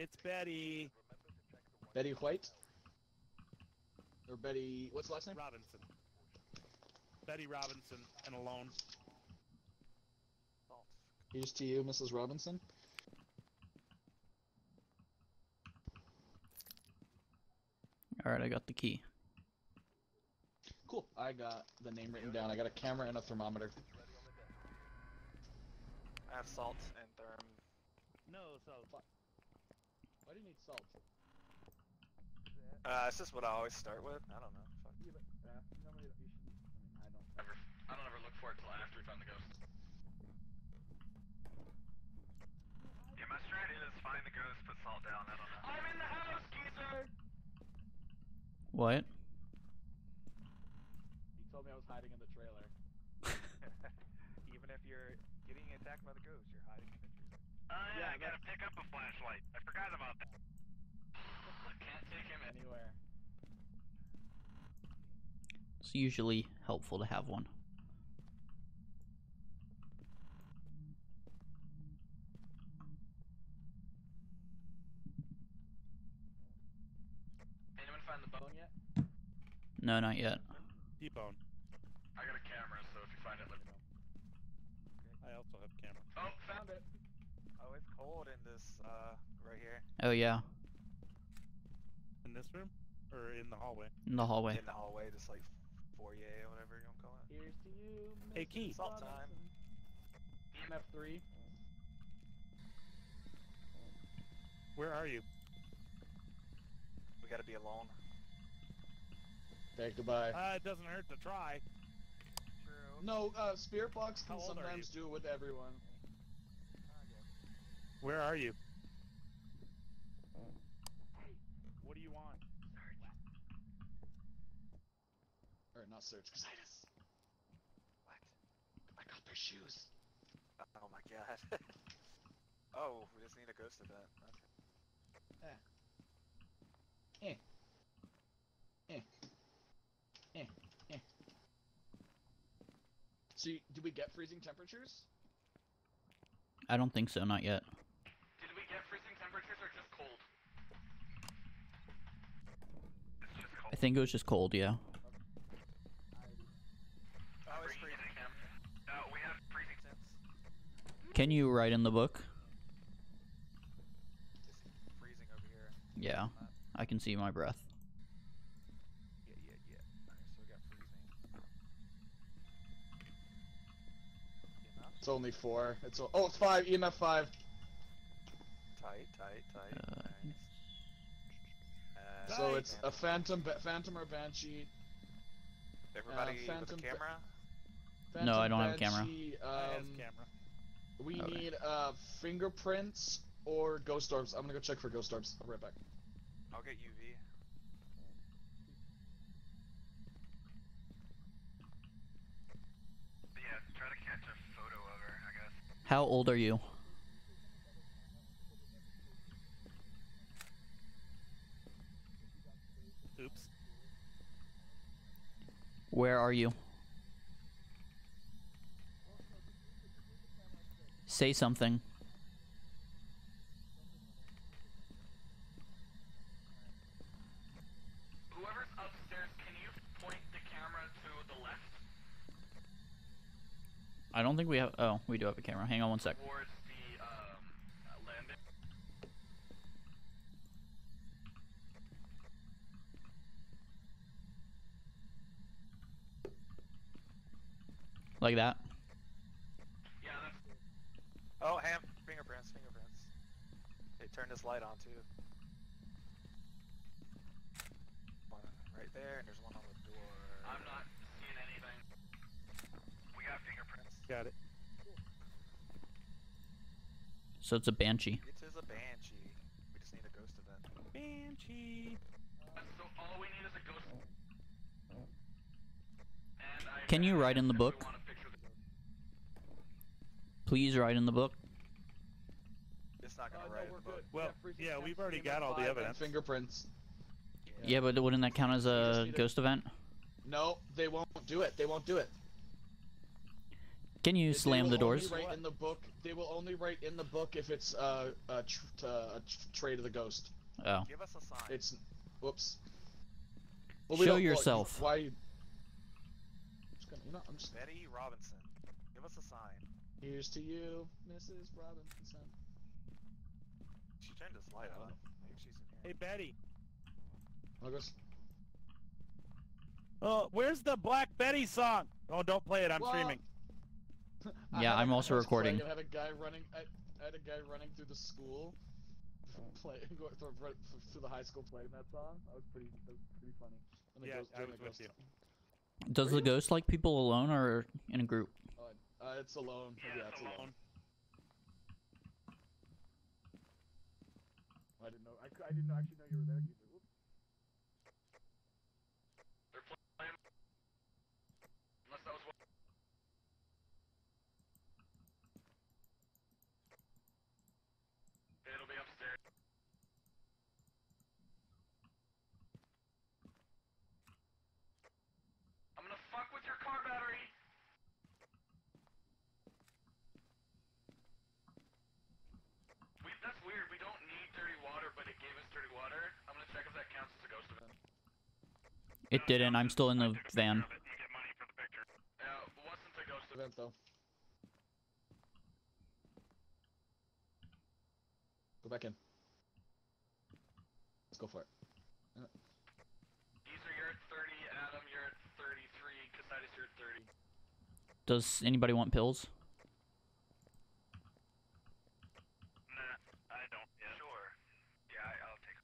It's Betty Betty White? Or Betty... What's the last name? Robinson. Betty Robinson and alone. Salt. Here's to you, Mrs. Robinson. All right, I got the key. Cool. I got the name written down. I got a camera and a thermometer. I have salt and therm. No, so Why do you need salt? Uh, it's just what I always start with. I don't know. Fuck. Yeah, but, uh, normally you should, I mean, I don't. Ever. I don't ever look for it till after we found the ghost. Yeah, my strat is find the ghost, put salt down. I don't know. I'm in the house, geezer. What? He told me I was hiding in the trailer. Even if you're getting attacked by the ghost, you're hiding in the tree. Oh yeah, Yeah, I gotta pick up a flashlight. I forgot about that. Can't take him. Anywhere. It's usually helpful to have one. Anyone find the bone yet? No, not yet. T-bone. I got a camera, so if you find it, let me know. I also have camera. Oh, found it. Oh, it's cold in this, uh, right here. Oh yeah, In this room? Or in the hallway? in the hallway. In the hallway, this like foyer or whatever you want to call it. Here's to you, Mrs. Hey, Keith. Salt time. EMF three. Where are you? We gotta be alone. Okay, goodbye. Uh, it doesn't hurt to try. True. no, uh, Spirit Box can How old are sometimes do it with everyone. Where are you? What do you want? Or not search, Casitas. What? I got their shoes. Oh my god. oh, we just need a ghost event. Okay. Eh. Eh. Eh. Eh. So, you, did we get freezing temperatures? I don't think so, not yet. Did we get freezing temperatures or just cold? It's just cold. I think it was just cold, yeah. It's freezing. No, we have freezing Since Can you write in the book? freezing over here. Yeah, I can see my breath. Yeah, yeah, yeah. Alright, so we got freezing. It's only four. It's o- oh, it's five. EMF five. Tight, tight, tight. Uh, So it's a phantom, ba- phantom or banshee. everybody with a ba- camera. Phantom, No, I don't have a camera. banshee, I has Um, camera. we Okay. need uh fingerprints or ghost orbs. I'm gonna go check for ghost orbs. I'll be right back. I'll get UV. Yeah, try to catch a photo of her, I guess. How old are you? Where are you? Say something. Whoever's upstairs, can you point the camera to the left I don't think we have. Oh, we do have a camera. Hang on one sec. towards the um, uh, landing? Like that. Yeah, that's Oh, ham. Fingerprints, fingerprints. They turned this light on too. One right there, and there's one on the door. I'm not seeing anything. We got fingerprints. Got it. Cool. So it's a banshee. It is a banshee. We just need a ghost event. Banshee. So all we need is a ghost. And I Can you write in the if we book? want a picture of the ghost. Please write in the book. It's not gonna Uh, no, write in the book. good. Well, have yeah, we've already got all the five, evidence. Fingerprints. Yeah, but wouldn't that count as a need a- ghost event? No, they won't do it. They won't do it. Can you They slam the doors? Only write in the book. They will only write in the book if it's uh, a, tr- t- a tr- trait of the ghost. Oh. Give us a sign. It's, whoops. we Show don't- well, yourself. why? You... Just gonna, you know, I'm just. Betty Robinson. Give us a sign. Here's to you, Mrs. Robinson. She turned this light on. Maybe she's in Hey. Betty. I'll go. Oh, where's the Black Betty song? Oh, don't play it. I'm Well, streaming. Yeah, had a- I'm also recording. playing and had a guy running. I, I had a guy running through the school, playing going through, right through the high school playing that song. That was pretty. That was pretty funny. And Yeah, ghost- I was with ghost- you. Does the ghost like people alone or in a group? Uh, it's alone. Yeah, it's it's alone. I didn't know. I, I didn't actually know you were there. Keeper. Whoops. They're playing. Unless that was what. It'll be upstairs. I'm gonna fuck with your car battery. We, that's weird. We don't need dirty water, but it gave us dirty water. I'm gonna check if that counts as a ghost event. It didn't. I'm still in the van. You get money for the picture. Yeah, it wasn't a ghost event. Event though. Go back in. Let's go for it. Geezer, you're at 30. Adam, you're at 33. Casitis, you're at 30. Does anybody want pills? Nah, I don't yet. Sure. Yeah, I, I'll take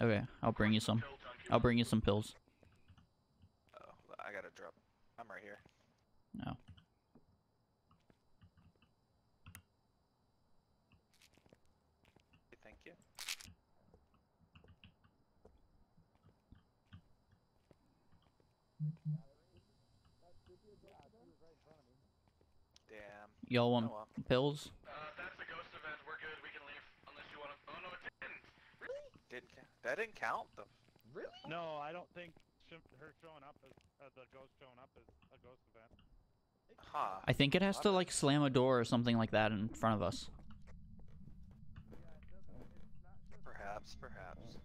Okay, I'll bring you some. Pill junkie. I'll bring you some pills. Oh, I gotta drop. I'm right here. No. Thank you. Damn. Y'all Oh want well. pills? Uh, that's a ghost event, we're good. We can leave. Unless you want to. Oh, no, it didn't. Really? Didn't that didn't count the Really? No, I don't think her showing up as uh, the ghost showing up is a ghost event. huh. I think it has to like slam a door or something like that in front of us. Perhaps, perhaps.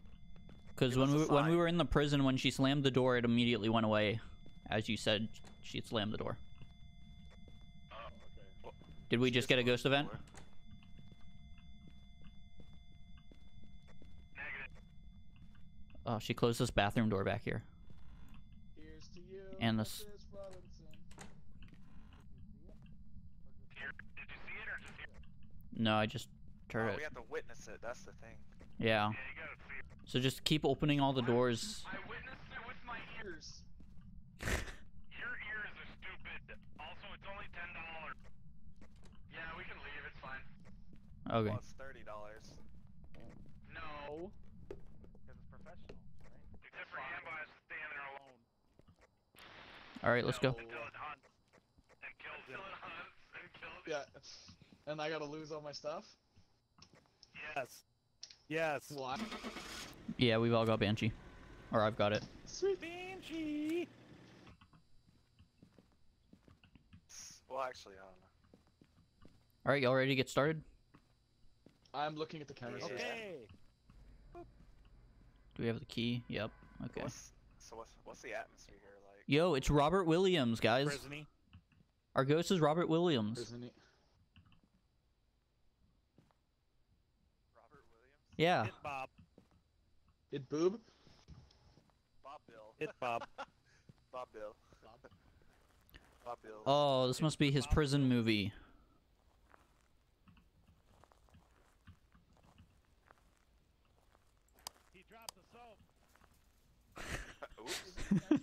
Because when we when we were in the prison, when she slammed the door, it immediately went away. As you said, she slammed the door. Oh, Okay. Did we just get a ghost event? door. Negative. Oh, she closed this bathroom door back here. Here's to you, And the s- Mrs. Robinson. Here. Did you see it or just here? No, I just heard Oh, it. we have to witness it. That's the thing. Yeah. Yeah, you gotta see it. So just keep opening all the doors. I witnessed it with my ears. Your ears are stupid. Also, it's only ten dollars. Yeah, we can leave. It's fine. Okay. Plus thirty dollars. No. Because it's professional, right? Except for Ambi's standing there alone. All right, let's go. Until it hunts and kills Yeah. Until it hunts and kills Yeah. And I gotta lose all my stuff. Yes. Yes. What? Yeah, we've all got Banshee. Or I've got it. Sweet. Banshee. Well, actually, I don't know. All right, y'all ready to get started? I'm looking at the camera. Yeah. system. Okay. Do we have the key? Yep. Okay. What's, so what's what's the atmosphere here like? Yo, it's Robert Williams, guys. Prisony. Our ghost is Robert Williams. Isn't? Robert Williams. Yeah. Hit Bob. It boob? Bob Bill. Hit Bob. Bob Bill. Bob Bill. Oh, this must be his prison movie. he dropped the soap. Oops. Actually, if you go in the showers, you should- the showers all have their own soap.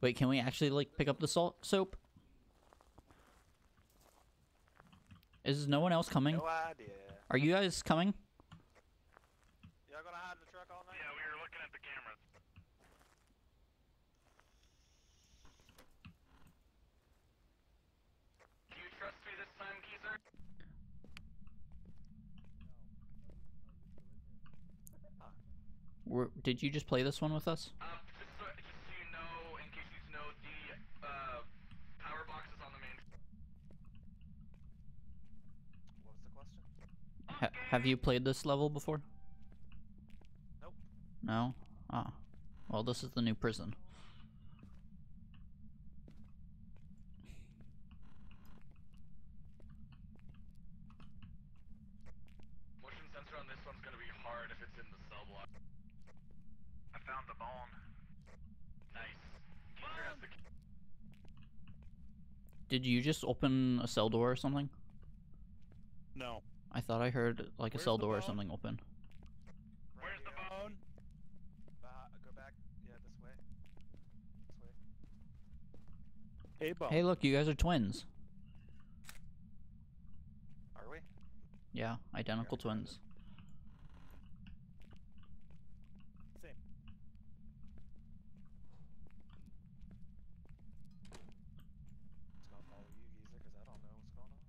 Wait, can we actually like pick up the salt soap? Is no one else coming? No idea. Are you guys coming? Did you just play this one with us? Um, just so, just so you know, in case you know, the uh, power box is on the main. What was the question? Ha have you played this level before? Nope. No. Ah. Well, this is the new prison. Did you just open a cell door or something? No. I thought I heard like a cell the door or something open. Right Where's the bone? Ba- go back. Yeah, this way. This way. Hey, bone. Hey, look, you guys are twins. Are we? Yeah, identical twins. Same. Just gonna follow you, geezer, because I don't know what's going on.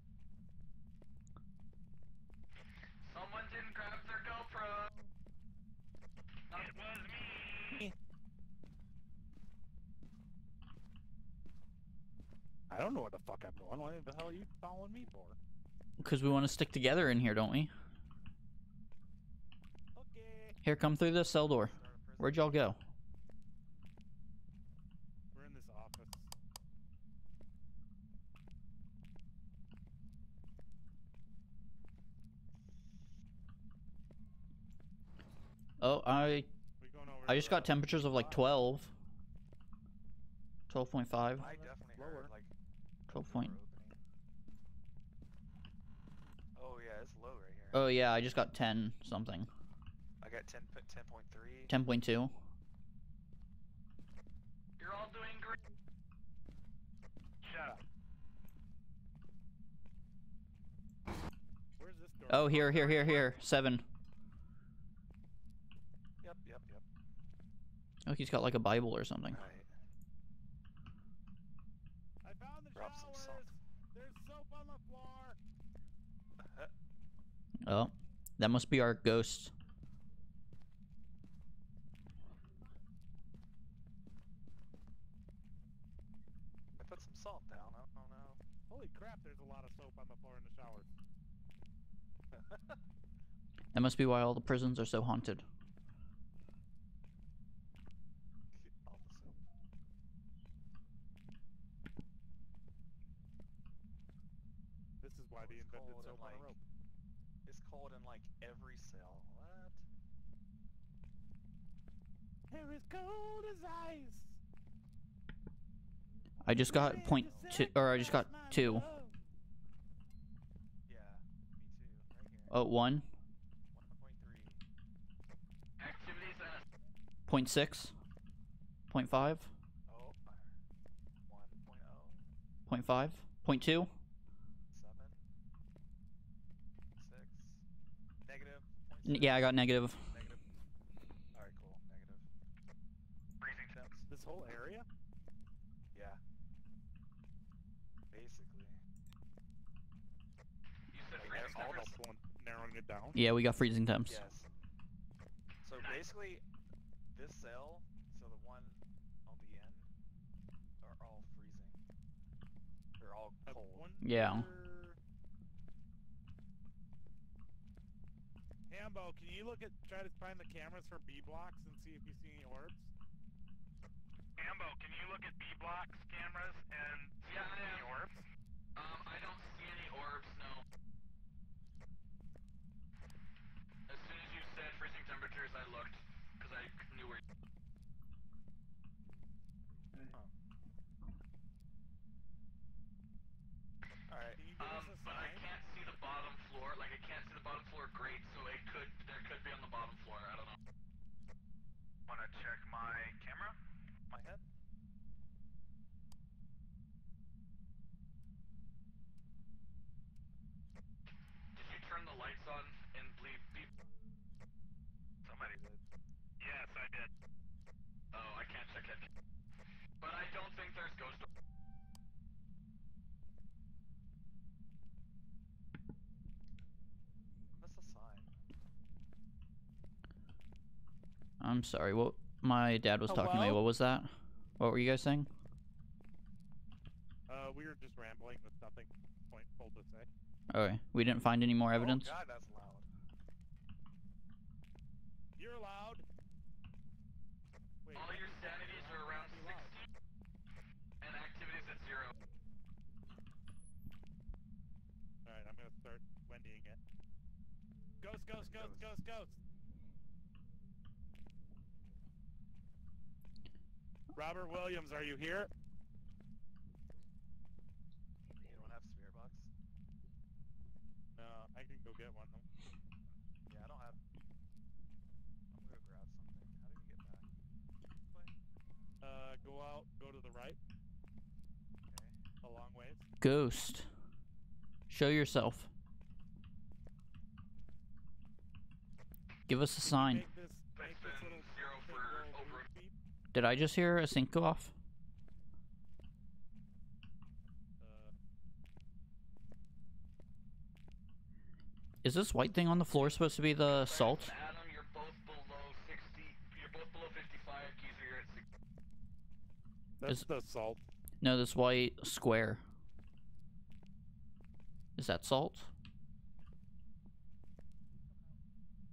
Someone didn't grab their GoPro. Not It was me. I don't know what the fuck I'm doing. What the hell are you following me for? Because we want to stick together in here, don't we? Okay. Here, come through the cell door. Start a prison. Where'd y'all go? We're in this office. Oh, I We going over I just got temperatures of like 12. 12.5. I definitely Lower. Heard 12 point. Oh yeah, it's low right here. Oh yeah, I just got 10 something. I got 10, 10.3. 10.2. You're all doing great. Shut up. Where's this door? Oh, here, here, here, here. 7. Yep, yep, yep. Oh, he's got like a Bible or something. Alright. I found the Drop some salt. There's soap on the floor. Oh, that must be our ghost. I put some salt down. I don't know. Holy crap! There's a lot of soap on the floor in the showers. That must be why all the prisons are so haunted. All the soap. This is why Oh, they it's invented cold and soap on a like- rope. It's cold in like every cell. What? They're as cold as ice. I just got point two, or I just got two. Yeah, me too. Right here. Oh, one, 1.3. Activities and point six, point five, Oh. 1.0. point five, point two. 7. 6. Negative. N- 0.6, Yeah, I got negative. Negative. Alright, cool. Negative. Freezing temps. This whole area? Yeah. Basically. you said Like, freezing all the numbers. Helpful in narrowing it down. Yeah, we got freezing temps. Yes. So basically, this cell, so the one on the end, are all freezing. They're all cold. Yeah. wonder- Hambo, can you look at try to find the cameras for B blocks and see if you see any orbs? Hambo, can you look at B blocks cameras and see Yeah, if you see I any orbs? Um, I don't see any orbs, no. As soon as you said freezing temperatures, I looked, because I knew where. Alright. Can you give Um, us a but I sign? can't see the bottom floor. Like I can't see the great, so it could there could be on the bottom floor. I don't know. Wanna check my camera? I'm sorry. What my dad was Hello? talking to me. What was that? What were you guys saying? Uh, we were just rambling with nothing pointful to say. Okay. We didn't find any more oh, evidence. Oh God, that's loud. You're loud. Wait. All your sanities are around 60, and activities at zero. All right, I'm gonna start Wendying it. Ghost, ghost, ghost, ghost, ghost. Robert Williams, are you here? Anyone have spirit box? No, I can go get one. Yeah, I don't have. I'm gonna go grab something. How do you get back? Play? Uh, go out, go to the right, Okay. a long ways. Ghost. Show yourself. Give us a sign. Make this, make this Thanks, little Ben. Zero thing for go over- beep, beep. Did I just hear a sink go off? Is this white thing on the floor supposed to be the salt? Adam, you're both below 60. You're both below 55. Geezer, you're at 60. that's Is- the salt. No, this white square. Is that salt?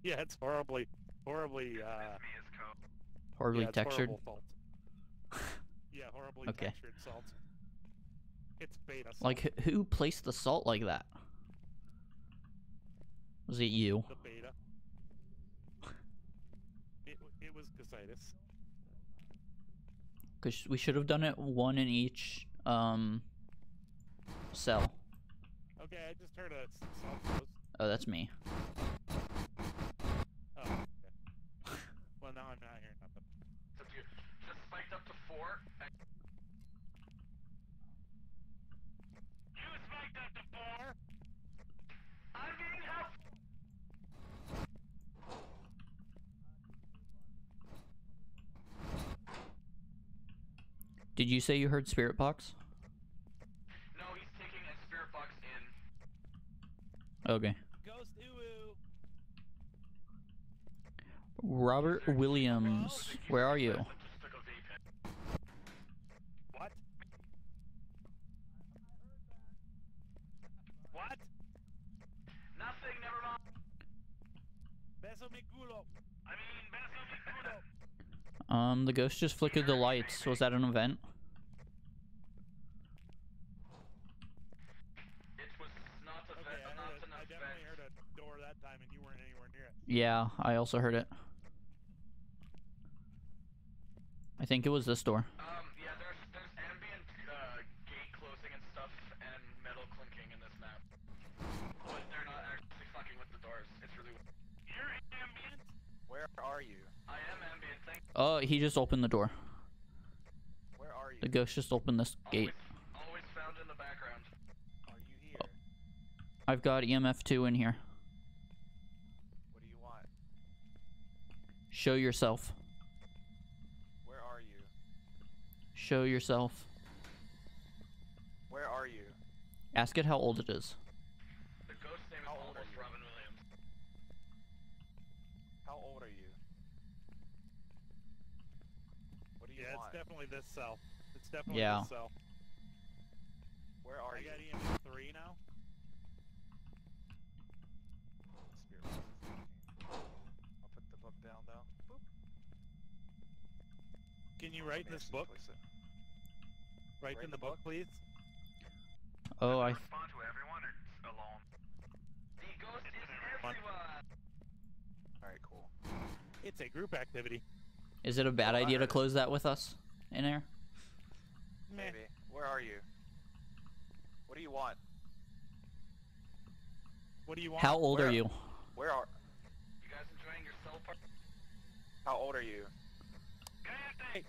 Yeah, it's horribly, horribly, uh, That's me as co. Horribly yeah, textured. horrible. Yeah, horribly Okay. textured salt. It's beta salt. Like, who placed the salt like that? Was it you? the beta. It, it was Casitis. Because we should have done it one in each um cell. Okay, I just heard a salt ghost. Oh, that's me. Oh, okay. well, now I'm not hearing nothing. It's up to you. Just spiked up to 4. You spiked up to four. I'm getting help! Did you say you heard Spirit Box? No, he's taking a spirit box in. Okay. Ghost Uwu. Robert Williams, where are you? I just took a vape hit. What? What? Nothing, never mind. Beso mi culo. I mean, beso mi culo. Um, the ghost just flickered the lights. Was that an event? It was not heard Okay, I think it was this door. Um, yeah, there's there's ambient uh, gate closing and stuff and metal clinking in this map. But they're not actually fucking with the doors. It's really weird. You're ambient. Where are you? I am ambient, thank you. Oh, he just opened the door. Where are you? The ghost just opened this gate. Always, always found in the background. Are you here? I've got EMF 2 in here. What do you want? Show yourself. Where are you? Show yourself. Where are you? Ask it how old it is. The ghost name is How old are almost you? Robin Williams. How old are you? What do you Yeah, want? it's definitely this cell. It's definitely Yeah. this cell. Where are I you? got EMF three now. Spirit box is working. I'll put the book down though. Boop. Can you write in this should book? Place it. Write Write in the the book, book? please. Oh, I. respond to everyone or alone? The ghost is everyone. everyone. Alright, cool. It's a group activity. Is it a bad idea to close that with us in there? Maybe. Where are you? What do you want? What do you want? How old are Where- you? Where are? You guys enjoying your cell party? How old are you? Hey,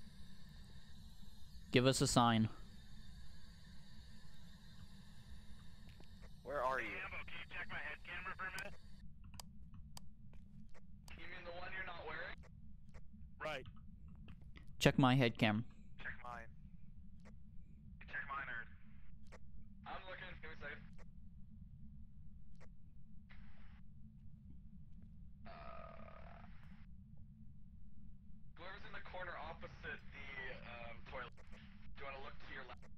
Give us a sign. Where are you? Ambo, can you check my head camera for a minute? You mean the one you're not wearing? Right. Check my head cam. Check mine. Check mine, nerd. I'm looking. Give me a second. Uh, whoever's in the corner opposite the um, toilet. Do you want to look to your left?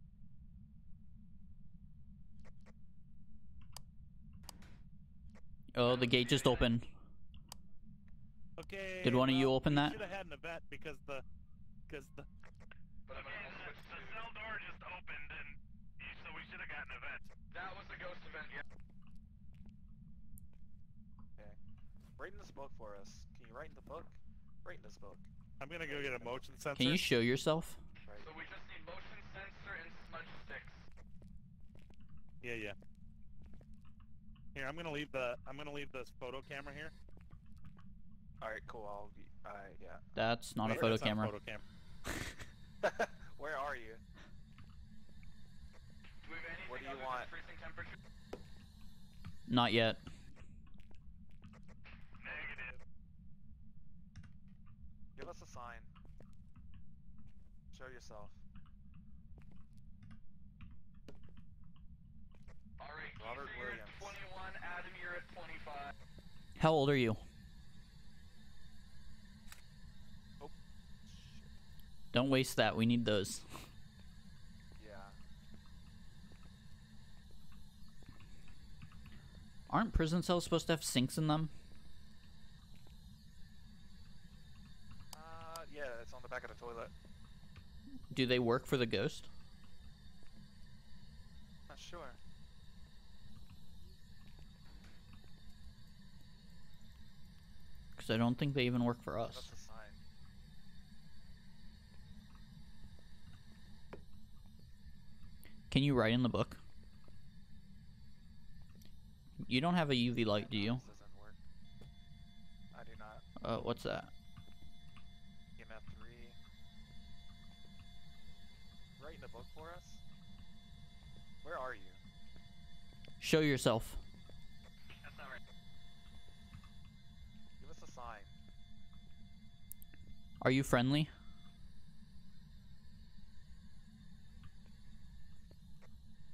Oh, the gate just opened. Okay. Did one of you open that? Should have had an event because the, because the. But I'm gonna I'll switch to- cell door just opened, and you, so we should have gotten an event. That was the ghost event, yeah. write in this book for us. Can you write in the book? Write in this book. I'm gonna go get a motion sensor. Can you show yourself? Right. So we just need motion sensor and smudge sticks. Yeah, yeah. Here, I'm gonna leave the I'm gonna leave this photo camera here. All right, cool. I'll be. Alright, yeah. That's not a photo that's not camera. Photo camera. Where are you? Do we have What do you want? temperature? Not yet. Negative. Give us a sign. Show yourself. Alright, Robert so you're Williams. at 21, Adam, you're at 25. How old are you? Oh. Don't waste that. We need those. Yeah. Aren't prison cells supposed to have sinks in them? Uh, yeah, it's on the back of the toilet. Do they work for the ghost? Not sure. Because I don't think they even work for us. That's a sign. Can you write in the book? You don't have a UV light, do you? This doesn't work. I do not. Uh, what's that? EMF three. Write in the book for us. Where are you? Show yourself. Are you friendly?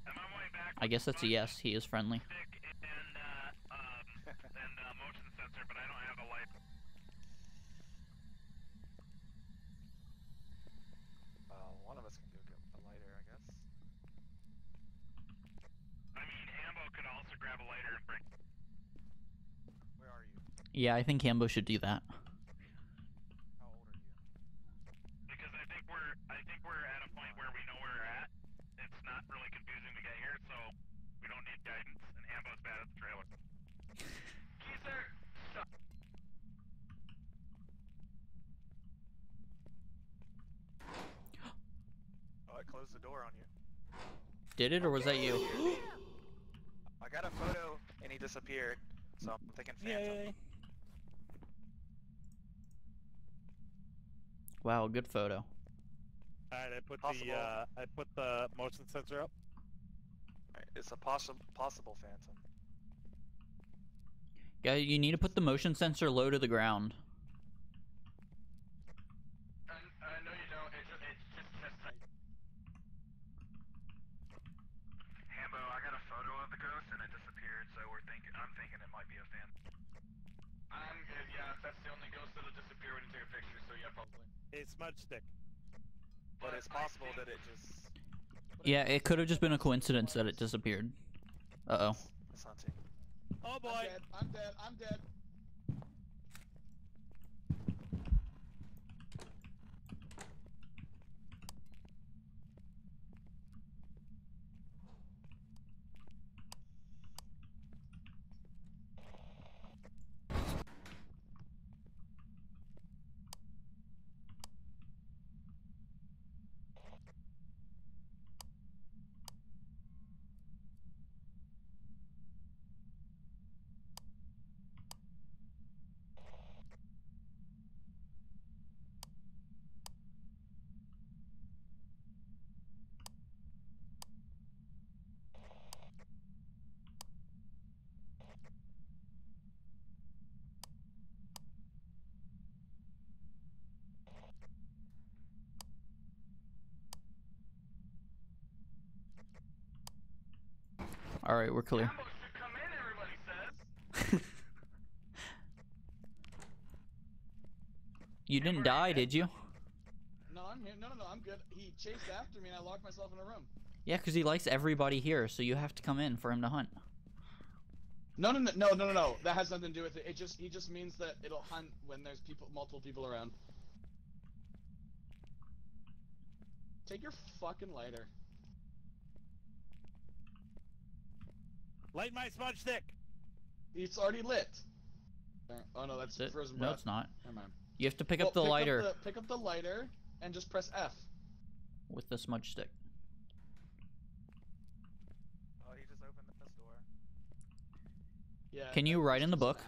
I don't have a lighter. One of us can do give a lighter, I guess that's a yes. He is friendly. Yeah, I think um, should do motion sensor, but I don't have a light. Well, one of us can go get a lighter, I guess. I mean, Ambo could also grab a lighter and bring. Where are you? Yeah, I think Hambo should do that. How old are you? Because I think we're I think we're at a point where we know where we're at. It's not really confusing to get here, so we don't need guidance. And Ambo's bad at the trailer. Geezer! Stop. Oh, I closed the door on you. Did it, or was that you? I got a photo and he disappeared, so I'm thinking phantom. Wow, good photo. All right, I put Possible. the uh, I put the motion sensor up. Right, It's a possible possible phantom. Yeah, you need to put the motion sensor low to the ground. I, I know you don't. It just, it's just test type. Hambo, I got a photo of the ghost and it disappeared, so we're thinking I'm thinking it might be a fan. I'm good. Yeah, that's the only ghost that'll disappear when you take a picture. So yeah, probably. A smudge stick. But But it's possible think- that it just Yeah, it could have just been a coincidence that it disappeared. Uh oh. Oh boy. I'm dead. I'm dead. I'm dead. All right, we're clear. Ambo in. You didn't die, did you? No, I'm here. No, no, no. I'm good. He chased after me, and I locked myself in a room. Yeah, because he likes everybody here, so you have to come in for him to hunt. No, no, no, no, no, no, no. That has nothing to do with it. It just, he just means that it'll hunt when there's people, multiple people around. Take your fucking lighter. Light my smudge stick. It's already lit. Oh no, that's it? frozen No, bread. it's not. Never mind. You have to pick Well, up the lighter the- pick up the lighter and just press F. with the smudge stick. Oh, he just opened this door. Yeah. Can you write in the book?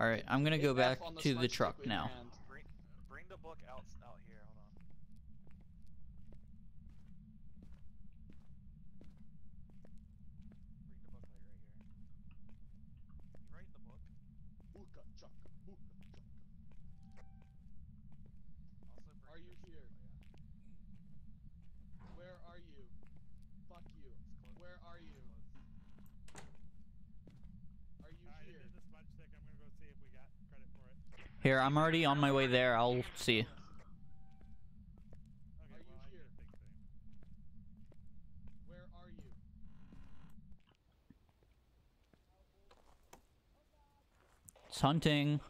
All right, I'm gonna go back the to the truck now. Bring, bring the book out, out here. Hold on. Bring the book like right here. You write in the book. Hookah chuck, hookah chuck. Also, bring Are you this- here? Oh, yeah. Where are you? Fuck you. It's close. Where are you? Are you Alright, I here? the smudge stick. I'm gonna go see if we got credit for it. Here, I'm already on my way there. I'll see. Okay, Are well, I here? think of. Where are you? It's hunting.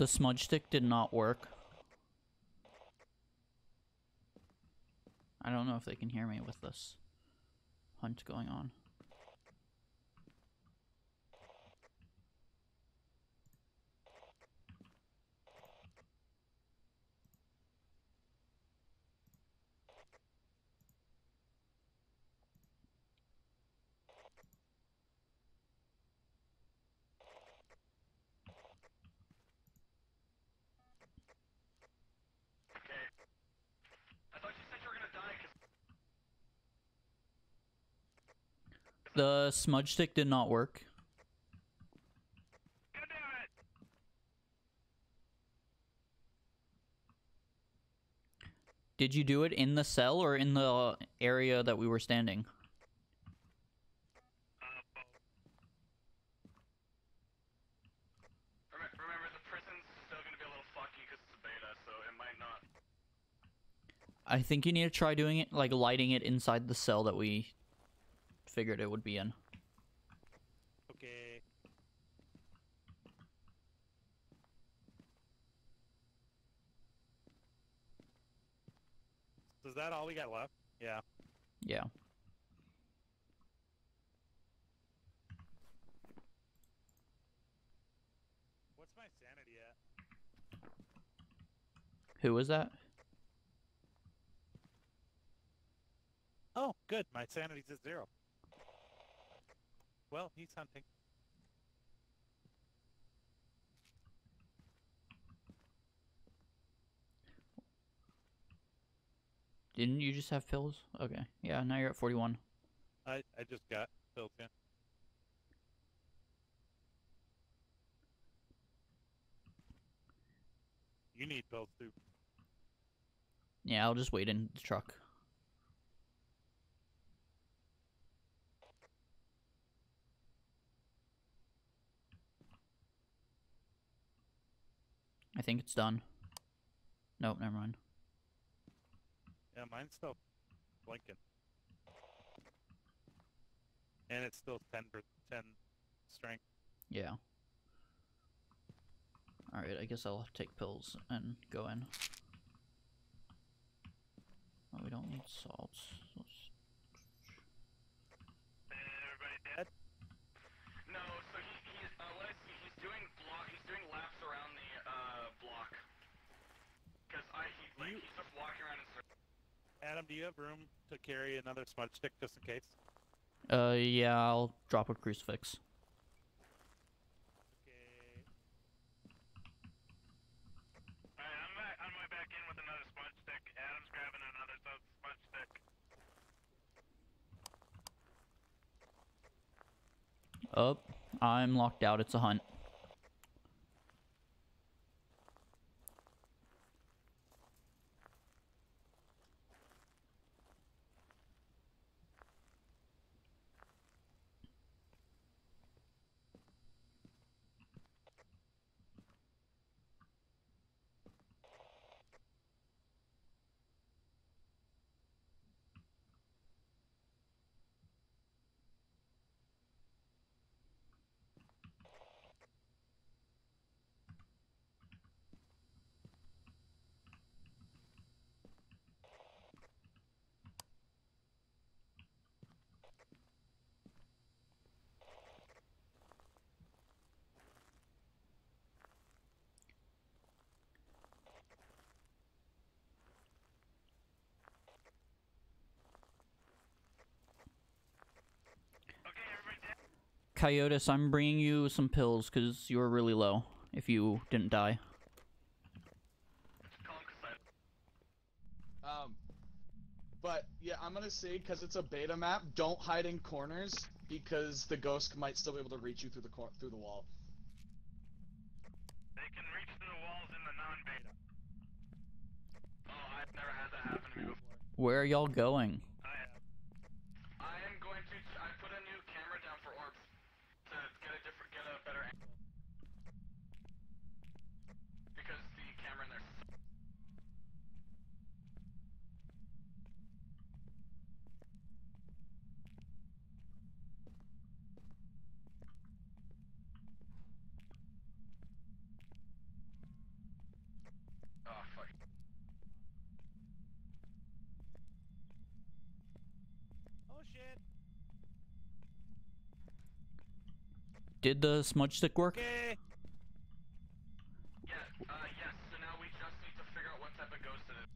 The smudge stick did not work. I don't know if they can hear me with this hunt going on. Okay. I thought you said you were gonna die 'cause The smudge stick did not work. God damn it! Did you do it in the cell or in the area that we were standing? Uh, remember, remember the prison's still gonna be a little fucky because it's a beta, so it might not. I think you need to try doing it, like lighting it inside the cell that we figured it would be in. Okay. So is that all we got left? Yeah. Yeah. What's my sanity at? Who was that? Oh, good. My sanity's at zero. Well, he's hunting. Didn't you just have pills? Okay. Yeah, now you're at 41. I I just got filled in. You need pills too. Yeah, I'll just wait in the truck. I think it's done. Nope, never mind. Yeah, mine's still blinking. And it's still 10 per 10 strength. Yeah. Alright, I guess I'll take pills and go in. Oh, we don't need salt. Let's- Everybody dead? No, so he, he's uh, what I see, he's doing block, he's doing laps around the uh block. Cause I he like You- he's just walking around in circles. Adam, do you have room to carry another smudge stick just in case? Uh, yeah, I'll drop a crucifix. Okay. Alright, I'm back, on my way back in with another sponge stick. Adam's grabbing another su- sponge stick. Up. I'm locked out. It's a hunt. Coyotes, I'm bringing you some pills because you were really low. If you didn't die. Call him Poseidon. Um, but yeah, I'm gonna say because it's a beta map, don't hide in corners because the ghost might still be able to reach you through the cor- through the wall. They can reach through the walls in the non-beta. Oh, I've never had that happen to me before. Where are y'all going? I have. I am going to. I put a new camera down for orbs to get a different, get a better angle. Because the camera in there. Oh fuck. Oh shit. Did the smudge stick work? Okay. Uh, yes. So now we just need to figure out what type of ghost it is.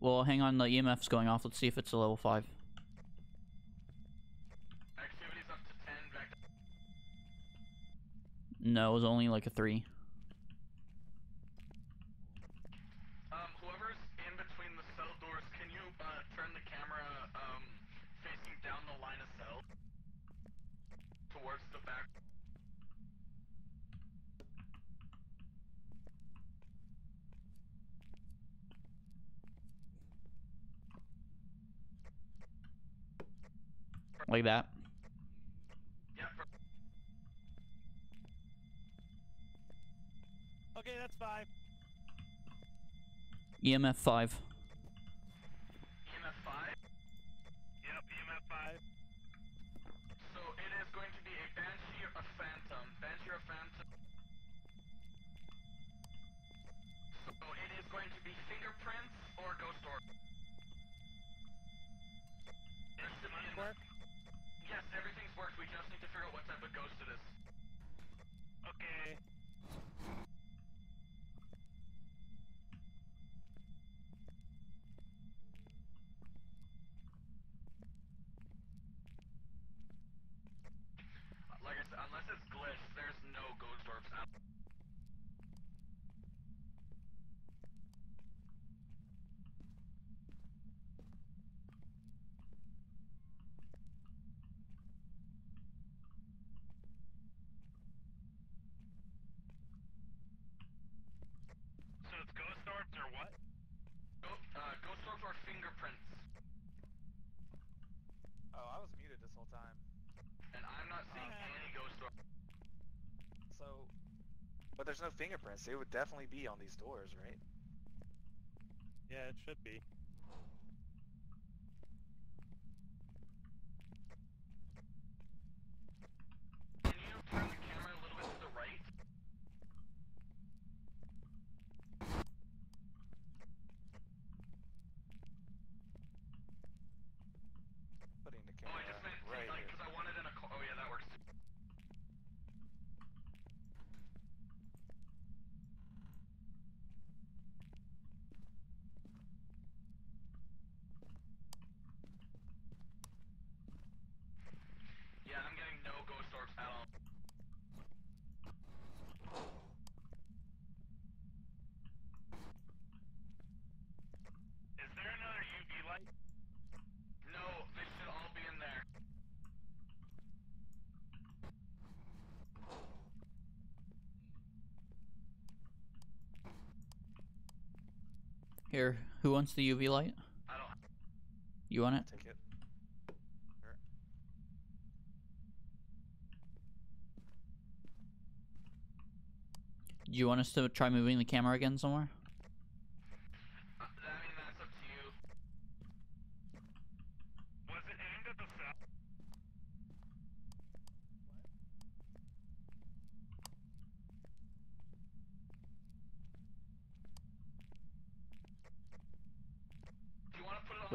Well, hang on, the EMF's going off. Let's see if it's a level 5. Activity's up to ten. Back. No, it was only like a 3. Um, whoever's in between the cell doors, can you uh, turn the camera um facing down the line of cell towards the back? Like that. Okay, that's five. EMF 5. EMF five. Yep, EMF 5. So it is going to be a banshee, a phantom, banshee or phantom. So it is going to be fingerprints or ghost orb. There should be enough- Work. Yes, everything's worked. We just need to figure out what type of ghost it is. Okay. Like I said, unless it's glitched, there's no ghost orbs out. So it's ghost orbs or what? Go, uh, ghost orbs or fingerprints. Oh, I was muted this whole time. And I'm not seeing Uh-huh. any ghost orbs. So, but there's no fingerprints. It would definitely be on these doors, right? Yeah, it should be. Can you turn the camera a little bit to the right? Putting the Oh, I camera just meant right like here. because I wanted in a. Co- oh yeah, that works. Yeah, I'm getting no ghost orbs at all. Is there another UV light? No, they should all be in there. Here, who wants the UV light? I don't. You want it? Take it. Sure. Do you want us to try moving the camera again somewhere?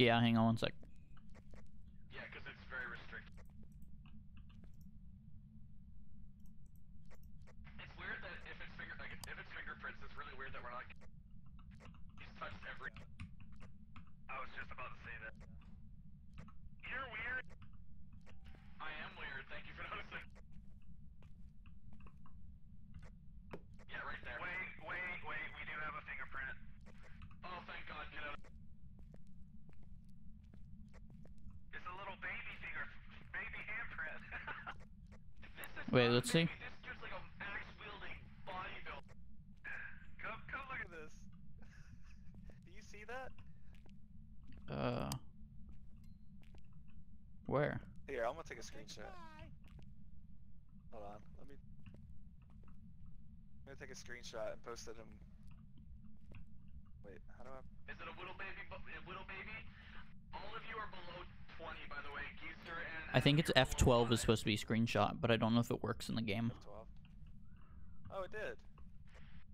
Yeah, hang on one sec. Yeah, because it's very restricted. It's weird that if it's finger like if it's fingerprints, it's really weird that we're not. He's touched every. I was just about to say that. You're weird. I am weird. Thank you for noticing. Yeah, right there. Wait, wait, wait. We do have a fingerprint. Oh, thank God. Get out. It's a little baby finger, baby handprint. This is Wait, not let's see. baby, This dude's like a axe wielding bodybuilder. come, come look Look at this. Do you see that? Uh. Where? Here, I'm gonna take a screenshot. Hold on, let me. I'm gonna take a screenshot and post it in. Wait, how do I? Is it a little baby? bu- A little baby? All of you are below 20, by the way. Geezer and. I think it's Adam, you're below F12 is supposed to be screenshot, but I don't know if it works in the game. F12. Oh, it did.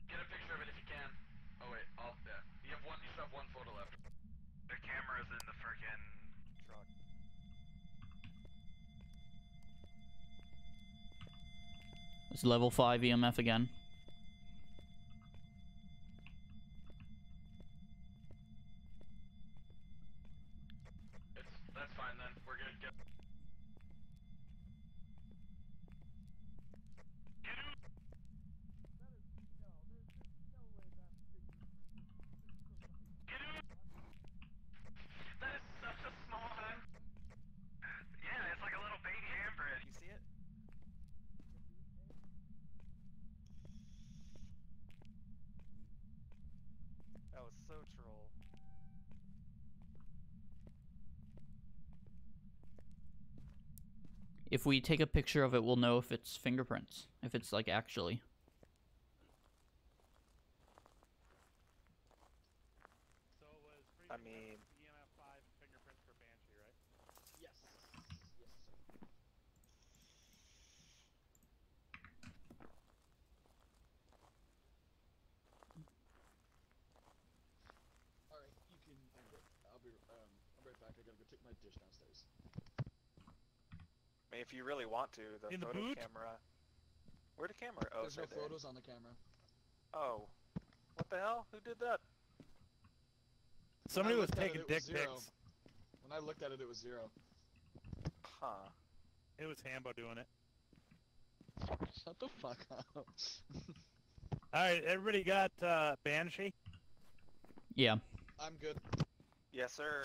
Get a picture of it if you can. Oh wait, I'll. Yeah. You have one. You should have one photo left. the camera's in the frickin' Truck. It's level 5 EMF again. It's that's fine then. We're good. Get. That is such a small hand. Yeah, it's like a little baby handprint. You see it? That was so troll. If we take a picture of it, we'll know if it's fingerprints. If it's like actually. So it was I freezing mean- EMF five and fingerprints for Banshee, right? Yes. Yes. Sir. All right, you can. I'll be. Um, I'll be right back. I gotta go take my dish downstairs. I mean, if you really want to, the In the photo boot? camera. Where the camera? Oh, There's it's no right there. photos on the camera. Oh, what the hell? Who did that? Somebody was looked at it, taking it dick was zero. pics. When I looked at it, it was zero. Huh. It was Hambo doing it. Shut the fuck up. All right, everybody got uh, Banshee. Yeah. I'm good. Yes, sir.